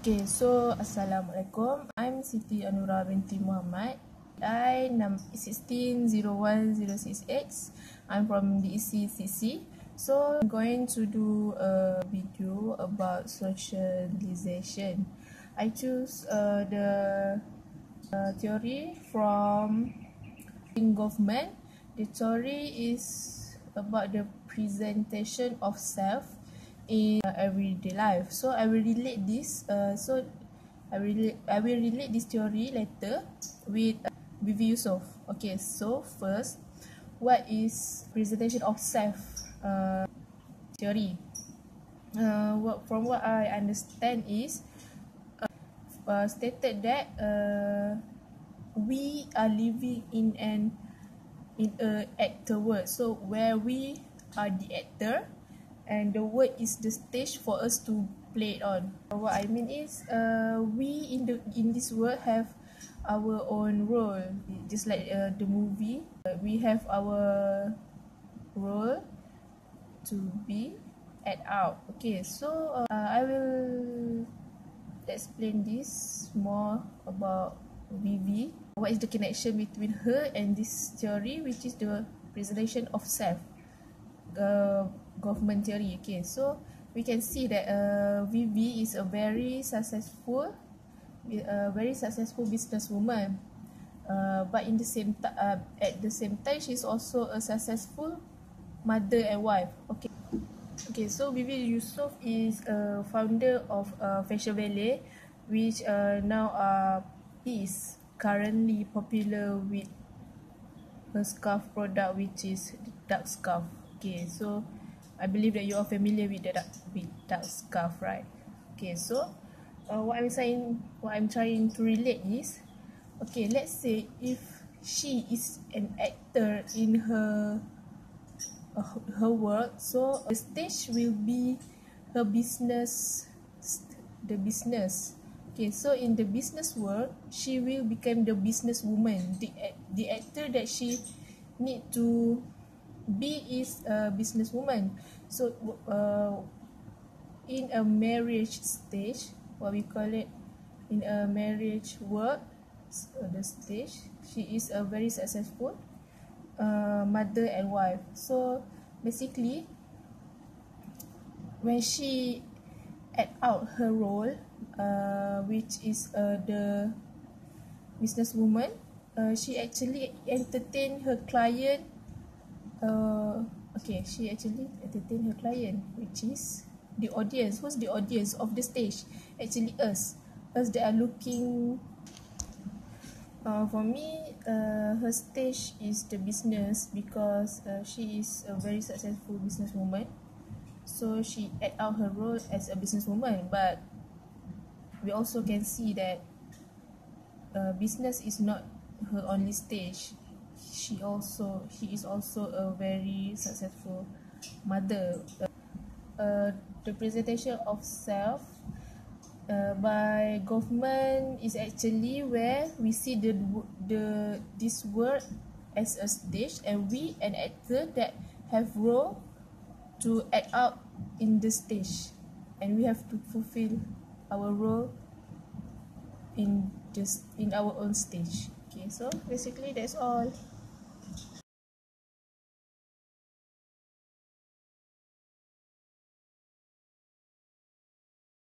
Okay, so Assalamualaikum. I'm Siti Anura binti Muhammad. I num 1601066. I'm from DECCC. So I'm going to do a video about socialization. I choose uh, the uh, theory from in government. The theory is about the presentation of self in uh, everyday life. So I will relate this. Uh, so I will I will relate this theory later with uh, Vivi Yusof. Okay, so first, what is presentation of self uh, theory? Uh, what, from what I understand is uh, uh, stated that uh, we are living in an in a actor world. So where we are the actor and the word is the stage for us to play it on. What I mean is, uh, we in the in this world have our own role, just like uh, the movie. Uh, we have our role to be act out. Okay, so uh, I will explain this more about Vivi. What is the connection between her and this theory, which is the presentation of self? Uh, government theory. Okay, so we can see that uh, VV is a very successful, a very successful businesswoman. Uh, but in the same uh, at the same time, she's also a successful mother and wife. Okay. Okay, so Vivi Yusof is a founder of uh, Fashion Ballet, which uh, now uh, is currently popular with her scarf product, which is the duck scarf. Okay, so I believe that you are familiar with that with dark scarf, right? Okay, so uh, what I'm saying, what I'm trying to relate is, okay, let's say if she is an actor in her uh, her work, so the stage will be her business, the business. Okay, so in the business world, she will become the business woman, the the actor that she need to B is a businesswoman. So uh, in a marriage stage, what we call it, in a marriage work, uh, the stage, she is a very successful uh, mother and wife. So basically, when she act out her role, uh, which is uh, the businesswoman, uh, she actually entertain her client uh, okay, she actually entertain her client, which is the audience. Who's the audience of the stage? Actually, us. Us that are looking. Uh, for me, uh, her stage is the business because uh, she is a very successful businesswoman. So she act out her role as a businesswoman, but we also can see that uh, business is not her only stage she also she is also a very successful mother. Uh, the presentation of self uh, by government is actually where we see the the this word as a stage and we an actor that have role to act out in the stage. And we have to fulfill our role in just in our own stage. Okay so basically that's all